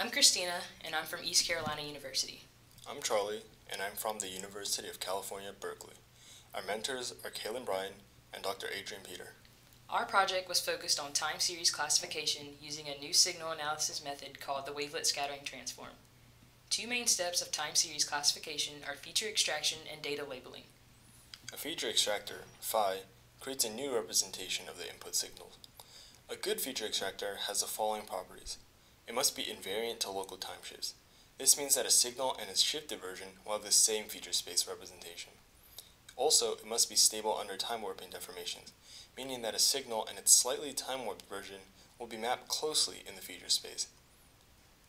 I'm Christina, and I'm from East Carolina University. I'm Charlie, and I'm from the University of California, Berkeley. Our mentors are Kaylen Bryan and Dr. Adrian Peter. Our project was focused on time series classification using a new signal analysis method called the wavelet scattering transform. Two main steps of time series classification are feature extraction and data labeling. A feature extractor, phi, creates a new representation of the input signal. A good feature extractor has the following properties. It must be invariant to local time shifts. This means that a signal and its shifted version will have the same feature space representation. Also, it must be stable under time warping deformations, meaning that a signal and its slightly time warped version will be mapped closely in the feature space.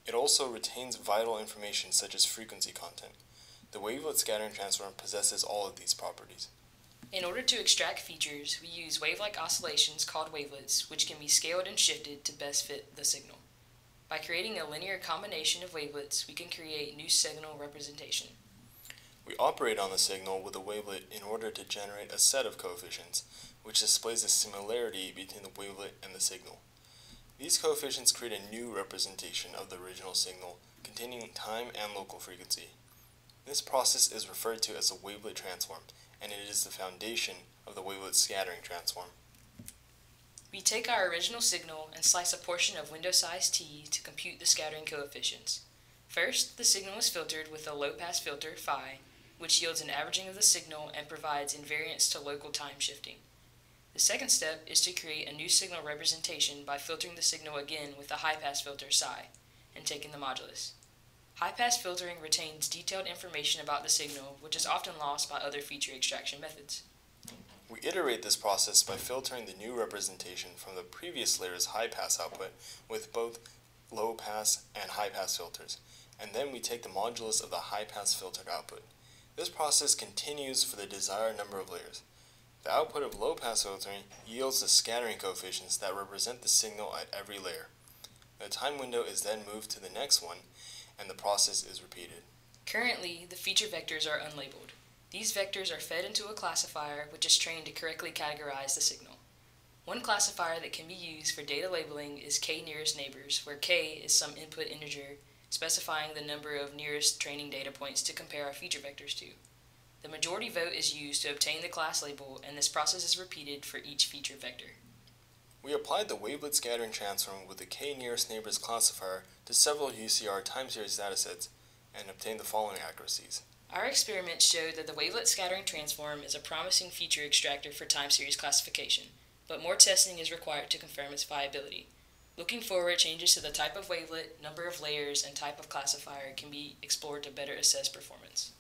It also retains vital information such as frequency content. The wavelet scattering transform possesses all of these properties. In order to extract features, we use wave-like oscillations called wavelets, which can be scaled and shifted to best fit the signal. By creating a linear combination of wavelets, we can create new signal representation. We operate on the signal with a wavelet in order to generate a set of coefficients, which displays the similarity between the wavelet and the signal. These coefficients create a new representation of the original signal containing time and local frequency. This process is referred to as a wavelet transform, and it is the foundation of the wavelet scattering transform. We take our original signal and slice a portion of window size t to compute the scattering coefficients. First, the signal is filtered with a low-pass filter, phi, which yields an averaging of the signal and provides invariance to local time shifting. The second step is to create a new signal representation by filtering the signal again with a high-pass filter psi and taking the modulus. High-pass filtering retains detailed information about the signal, which is often lost by other feature extraction methods. We iterate this process by filtering the new representation from the previous layer's high-pass output with both low-pass and high-pass filters, and then we take the modulus of the high-pass filtered output. This process continues for the desired number of layers. The output of low-pass filtering yields the scattering coefficients that represent the signal at every layer. The time window is then moved to the next one, and the process is repeated. Currently, the feature vectors are unlabeled. These vectors are fed into a classifier which is trained to correctly categorize the signal. One classifier that can be used for data labeling is k nearest neighbors, where k is some input integer specifying the number of nearest training data points to compare our feature vectors to. The majority vote is used to obtain the class label, and this process is repeated for each feature vector. We applied the wavelet scattering transform with the k nearest neighbors classifier to several UCR time series datasets and obtained the following accuracies. Our experiments showed that the wavelet scattering transform is a promising feature extractor for time series classification, but more testing is required to confirm its viability. Looking forward, changes to the type of wavelet, number of layers, and type of classifier can be explored to better assess performance.